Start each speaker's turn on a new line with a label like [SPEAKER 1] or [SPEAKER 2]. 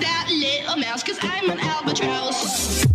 [SPEAKER 1] that little mouse, cause I'm an albatross.